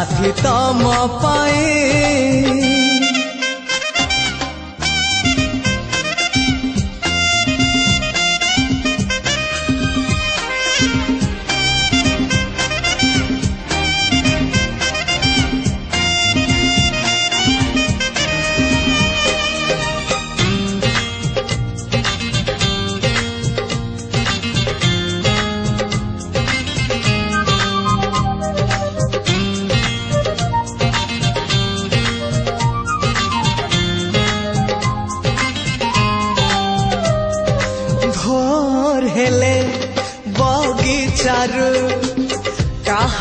ପାଇଁ ସାଥୀ ତମ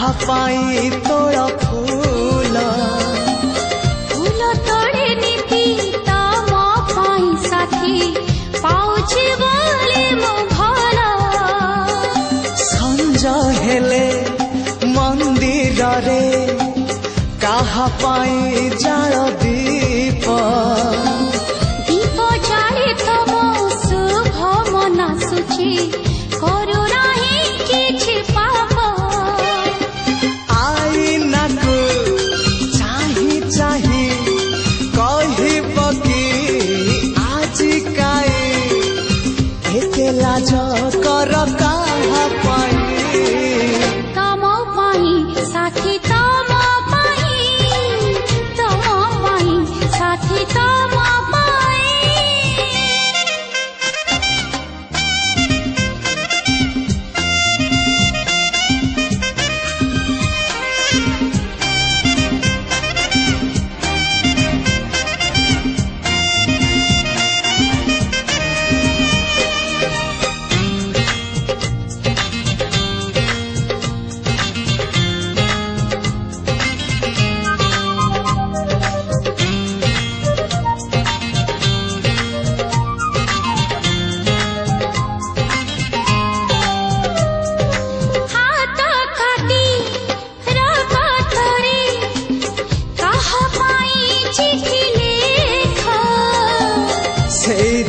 କାହା ପାଇଁ ତୋଳ ଫୁଲ ଫୁଲ ତଳେ ନୀତି ତମ ପାଇଁ ସାଥୀ ପାଉଛି ବୋଲି ମୁଁ ଭଲ ସଞ୍ଜ ହେଲେ ମନ୍ଦିରରେ କାହା ପାଇଁ कर का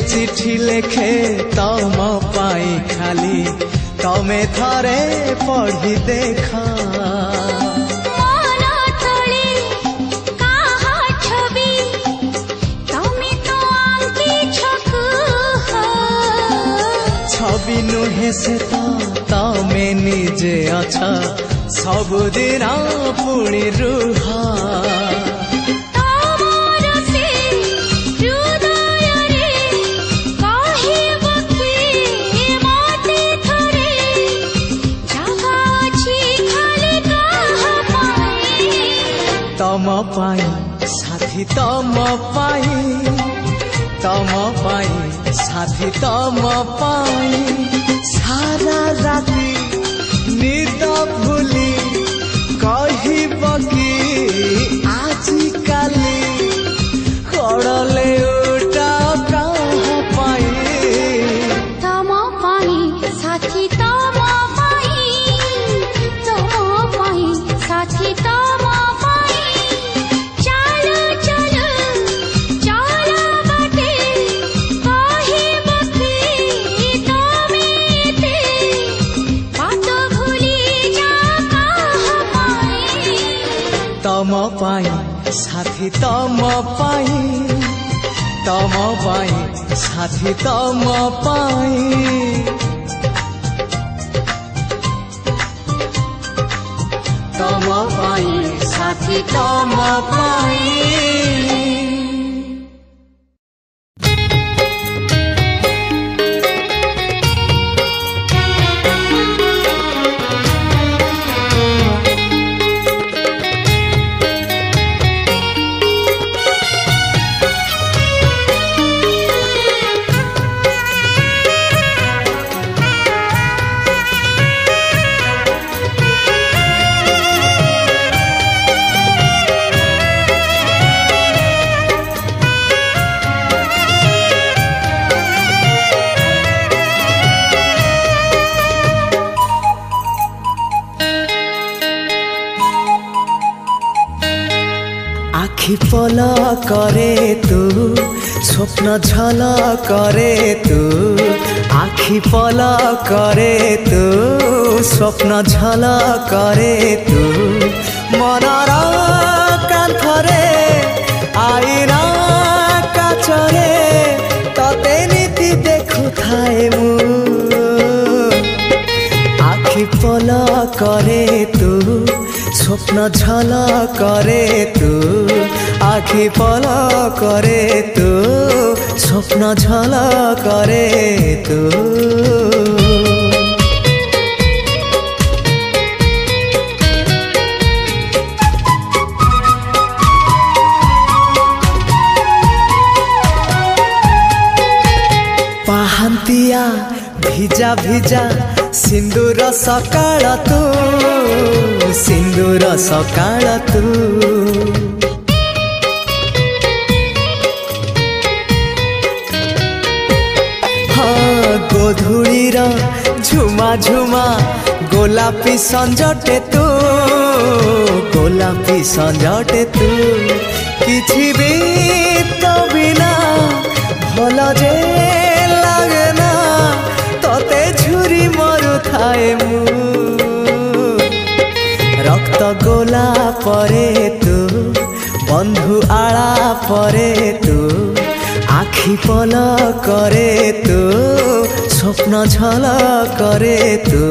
ସେଇ ଚିଠି ଲେଖେ ତମ ପାଇଁ ଖାଲି ତମେ ଥରେ ପଢି ଦେଖ ମନ ତଳେ କାହା ଛବି ତମେ ତ ଆଙ୍କିଛ କୁହ ছবি নুহে সে তো তমে নিজে অছ ସବୁଦିନ ପୁଣି ରୁହ ତମ ପାଇଁ ସାଥୀ ତମ ପାଇଁ ତମ ପାଇଁ ସାଥୀ ତମ ପାଇଁ ସାରା ରାତି ନିଦ ଭୁଲି କହିବ କି ସାଥୀ ତମ ପାଇଁ ତମ ପାଇଁ ସାଥୀ ତମ ପାଇଁ ତମ ପାଇଁ ସାଥୀ ତମ ପାଇଁ স্বপ্ন ঝল করে তু, আখি পল করে তু, স্বপ্ন ঝল করে তু। মনর কান্থরে আইনা কাচরে, ততে নীতি দেখু দেখুথাଏ ମୁଁ আখি পল করে তু, স্বপ্ন ঝল করে তু আখি পল করে তো স্বপ্ন ঝল করে তো পাহান্তিয়া ভিজা ভিজা সিন্দুর সকাল তু সিন্দুর সকাল তু ঝুমা ঝুমা, গোলাপি সঞ্জটে তু, গোলাপি সঞ্জটে তু। কিছু বি তো বিনা ভালো যে লাগে না, তোতে ঝুরি মরু থায়ে মু। রক্ত গোলা পরে তু, বন্ধু আড়া পরে তু, আখি পল করে তু। স্বপ্ন ঝলা করে তু।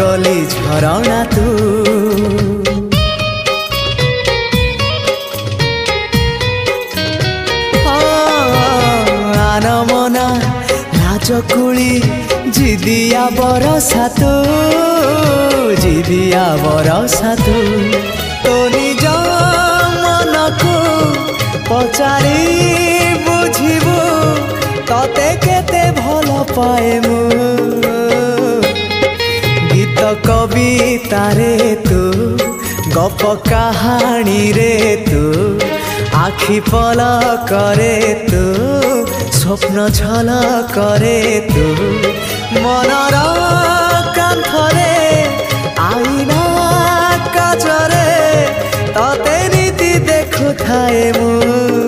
গলি ঝরণা তু। আনমনা লাজকুড়ি জিদিয়া বরসা তু, জিদিয়া বরসা তু। তো নিজ মনকু পচারি বুঝিবু, ততে কেতে ভালো পায় কবিতারে তু, গপ কাহাণীরে তু, আখি পল করে তু, স্বপ্ন ঝল করে তু, মনর কান্থরে, আইনা কাজরে, ততে নীতি দেখুথাଏ ମୁଁ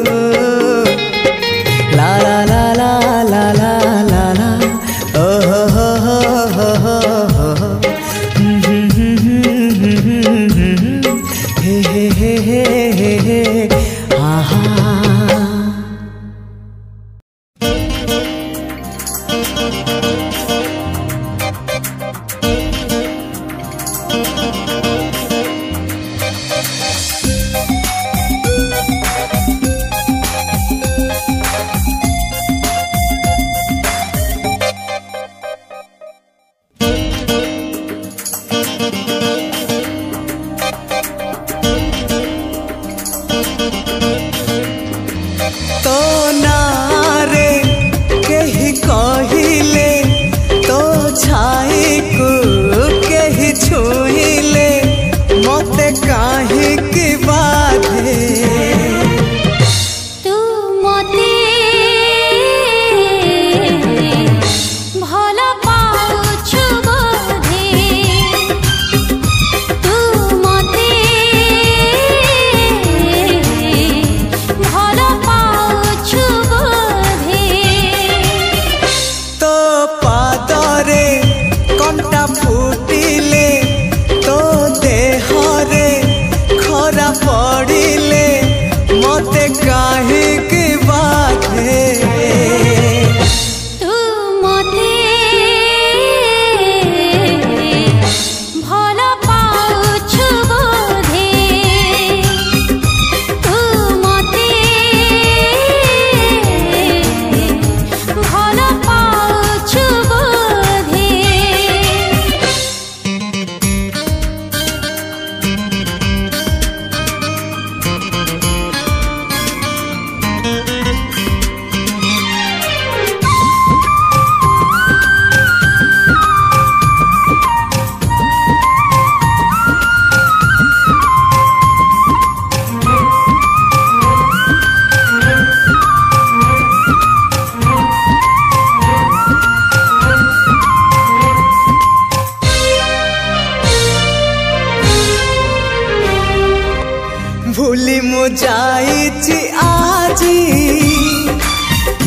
লা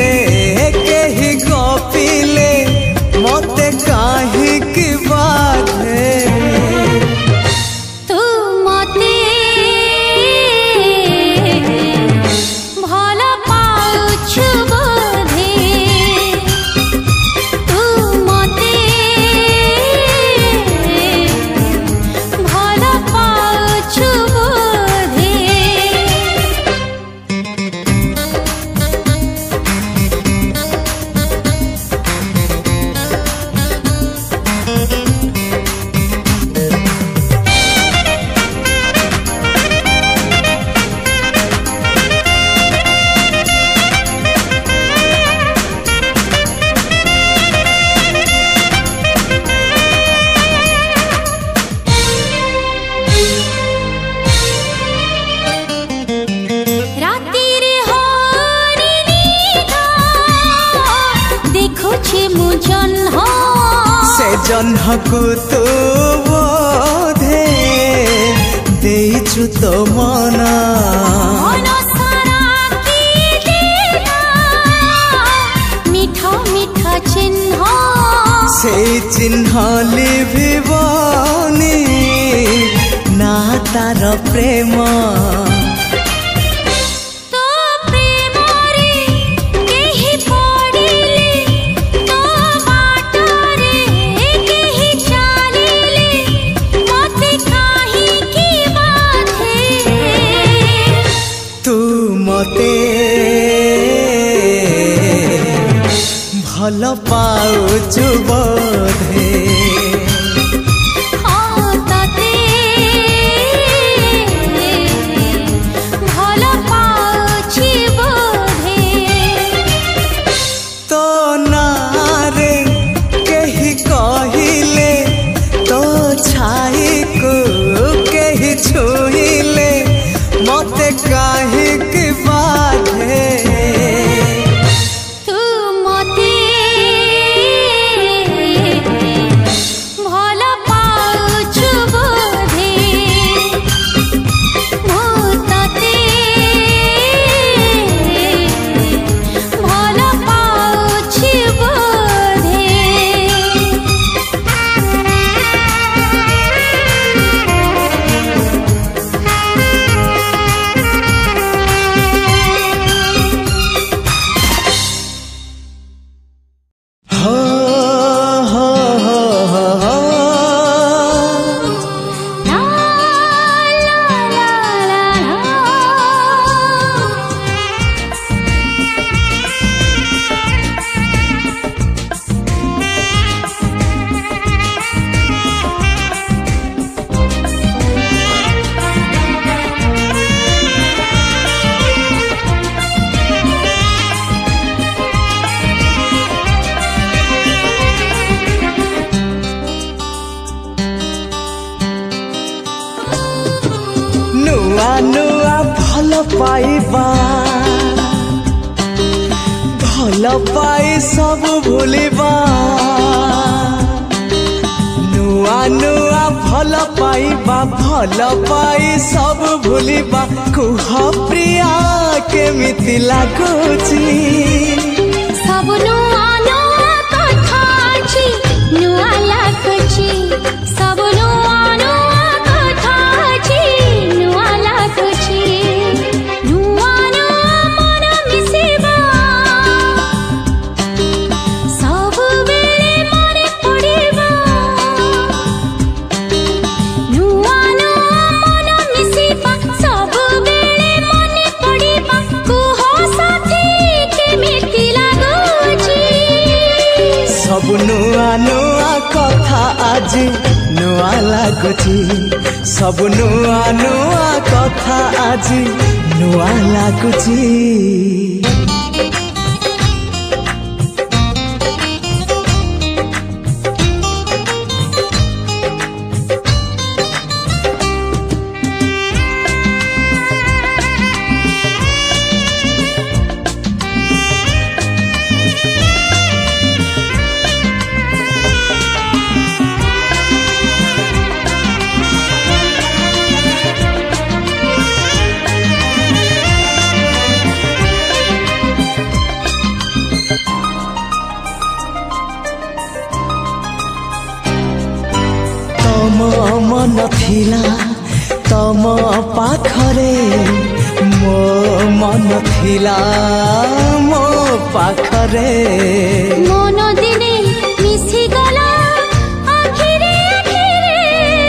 querer. କାହାକୁ ତୁ ବୋଧେ ଦେଇଛୁ ତୋ ମନ সেই চিহ্ন লিভিবনি না তার প্রেম। love pao chubo सब नुआ नुवा नू भल भन पाई सब भुलि कुह प्रियामिति लागुन ସବୁ ନୂଆ ନୂଆ କଥା ଆଜି ନୂଆ ଲାଗୁଛି ଥିଲା ତମ ପାଖରେ ମୋ ମନ ଥିଲା ମୋ ପାଖରେ ମନ ଦିନେ ମିଶିଗଲା ଆଖିରେ ଆଖିରେ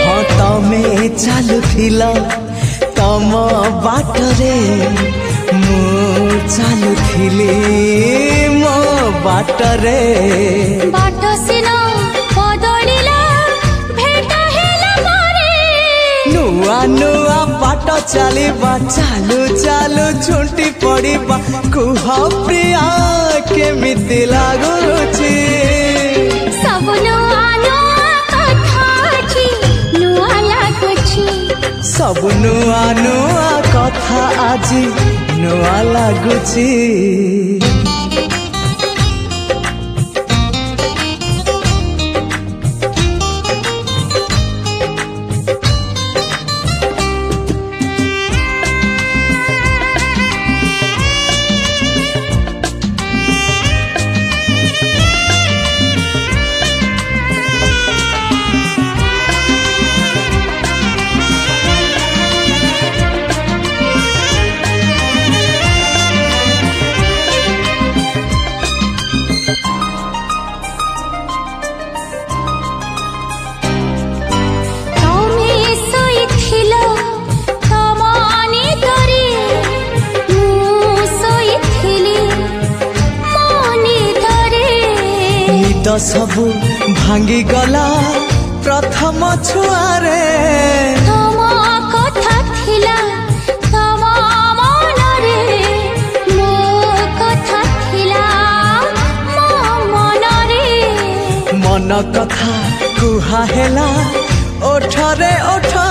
ହଁ ତମେ ଚାଲୁଥିଲ ତମ ବାଟରେ ମୁଁ ଚାଲୁଥିଲି ମୋ ବାଟରେ ବାଟ ସିନା ନୂଆ ନୂଆ ବାଟ ଚାଲିବା ଚାଲୁ ଚାଲୁ ଝୁଣ୍ଟି ପଡ଼ିବା। କୁହ ପ୍ରିୟା କେମିତି ଲାଗୁଛି? ସବୁ ନୂଆ ନୂଆ କଥା ଅଛି ନୂଆ ଲାଗୁଛି। ସବୁ ନୂଆ ନୂଆ କଥା ଆଜି ନୂଆ ଲାଗୁଛି। ଭାଙ୍ଗିଗଲା ପ୍ରଥମ ଛୁଆରେ ତମ କଥା ଥିଲା ତମ ମନରେ ମୋ କଥା ଥିଲା ମୋ ମନରେ ମନ କଥା କୁହା ହେଲା ଓଠରେ ଓଠରେ ନୂଆ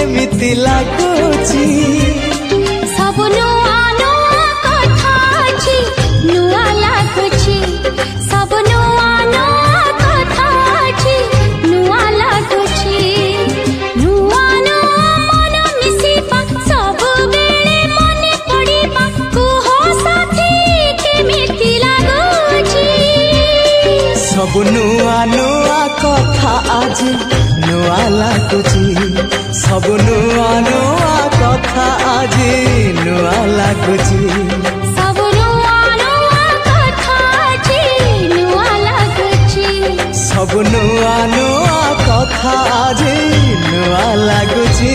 କେମିତି ଲାଗୁଛି ସବୁ ନୂଆ ନୂଆ କଥା ଅଛି ନୂଆ ଲାଗୁଛି ସବୁ ନୂଆ ନୂଆ କଥା ଅଛି ନୂଆ ଲାଗୁଛି ନୂଆ ନୂଆ ମନ ମିଶିବା ସବୁବେଳେ ମନେ ପଡ଼ିବା କୁହ ସାଥୀ କେମିତି ଲାଗୁଛି ସବୁ ନୂଆ ନୂଆ କଥା ଆଜି ନୂଆ ଲାଗୁଛି ସବୁ ନୂଆ ନୂଆ କଥା ଆଜି ନୂଆ ଲାଗୁଛି ସବୁ ନୂଆ ନୂଆ କଥା ଅଛି ନୂଆ ଲାଗୁଛି ସବୁ ନୂଆ ନୂଆ କଥା ଆଜି ନୂଆ ଲାଗୁଛି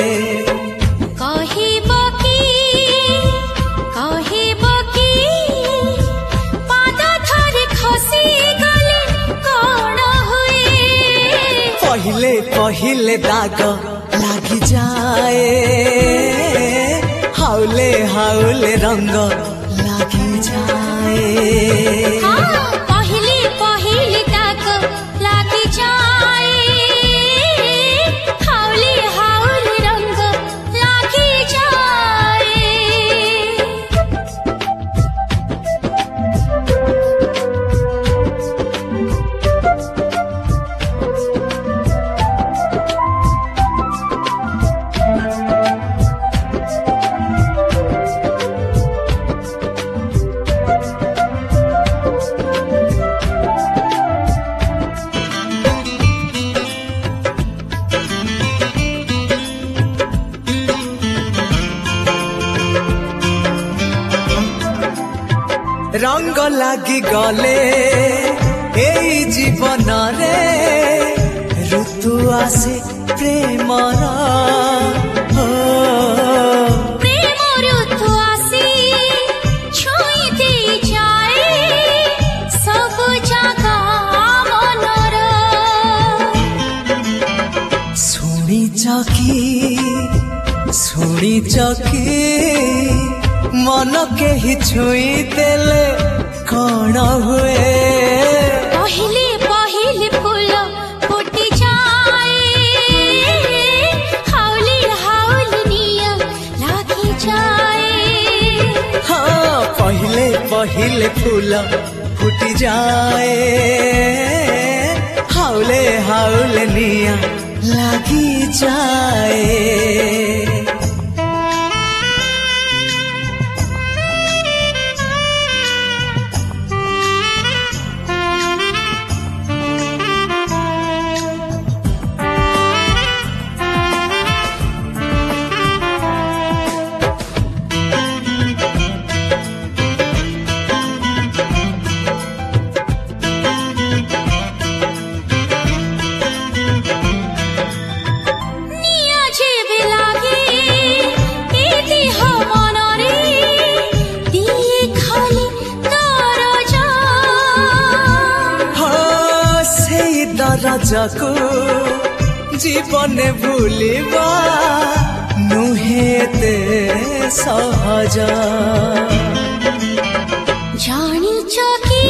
पहिले दाग लागी जाए। हाउले हाउले रंग लागी जाए। রঙ্গ লাগি গলে এই জীবন রে ঋতু আসে প্রেমর চকি শুনি চকি मन के ही छुई देले कौन हुए? पहले पहले फूल पहले फूल फूटी जाए हाउले हावले निया लगी जाए। ଦରଜକୁ ଜୀବନେ ଭୁଲିବା ନୁହେଁ ଏତେ ସହଜ ଜାଣିଛ କି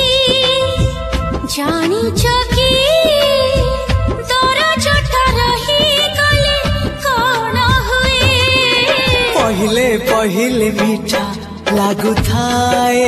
ଜାଣିଛ କି ଦରଜଟା ରହିଗଲେ କ'ଣ ହୁଏ ପହିଲେ ପହିଲେ ମିଠା ଲାଗୁଥାଏ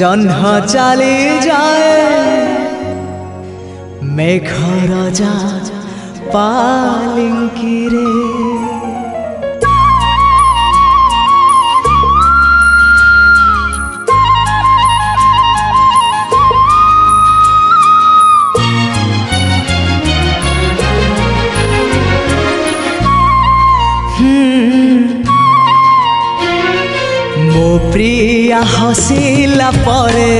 জহ্ন চালি যায়। মেঘ রাজা পালিঙ্কিরে ମୋ প্রিয়া হসিলা পরে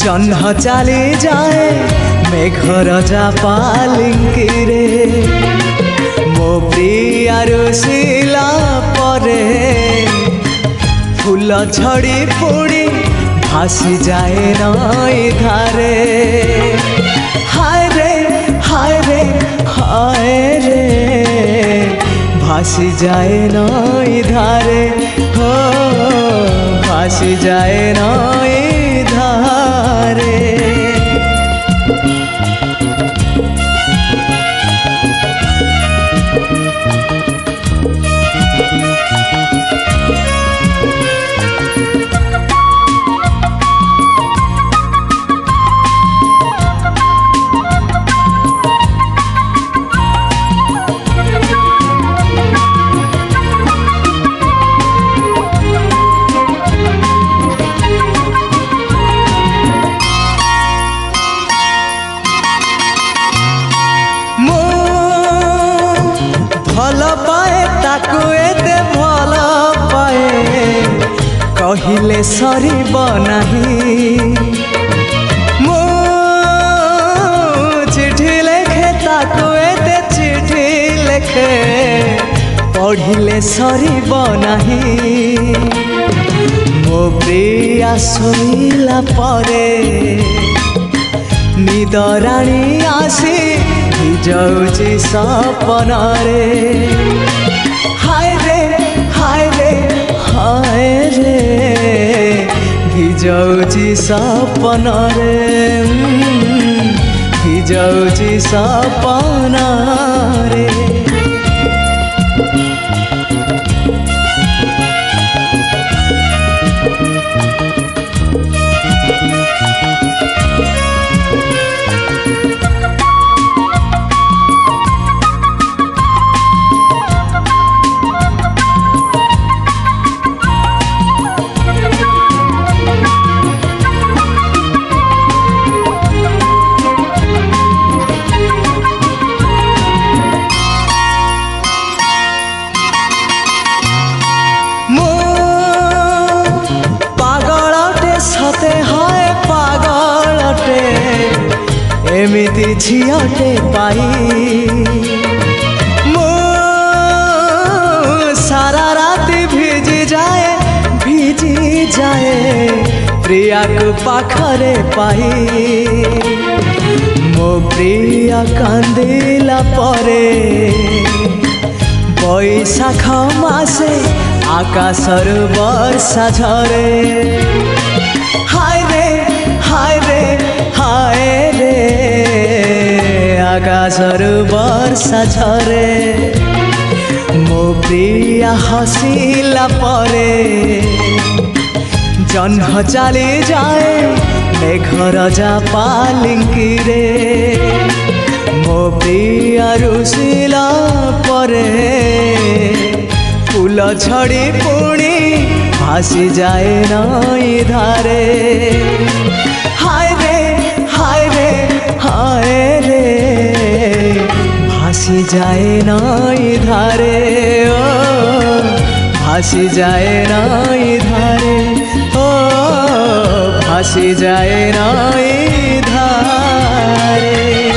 জহ্ন চালি যায় মেঘর যা পালিঙ্কিরে ମୋ ପ୍ରିୟାରୁ ଶିଲା ପରେ ଫୁଲ ଝଡ଼ି ପୁଣି ଭାସିଯାଏ ନଈ ଧାରେ ହାୟ ରେ ହାୟ ରେ ହାୟ ରେ ভাসি যায় নয় ধারে। হো ভাসি যায় নয় ধারে। କହିଲେ ସରିବ ନାହିଁ। ମୁଁ ଚିଠି ଲେଖେ ତାକୁ ଏତେ ଚିଠି ଲେଖେ ପଢ଼ିଲେ ସରିବ ନାହିଁ। ମୋ ପ୍ରିୟା ଶୋଇଲା ପରେ ନିଦରାଣୀ ଆସି ଯାଉଛି ସପନରେ। हिजाउजी सपना रे हिजाउजी सपना रे ঘটে পাই সারা রাতে ভিজে যায় ভিজে যায়, প্রিয়াক পাখরে পাই। মো প্রিয়া কান্দিলা পরে, বৈশাখ মাসে আকাশর বর্ষা ঝরে। হাই রাজর বর্ষা ঝরে মো প্রিয়া হসিলা পরে। জহ্ন চালে যায় মেঘর যা পালিঙ্কিরে মো প্রিয়া রুষিলা পরে। ফুল ছড়ি পুণি হাসি যায় নই ধারে হাসি যায় নাই ধারে ও হাসি যায় নাই ধারে ও হাসি যায় নাই ধারে।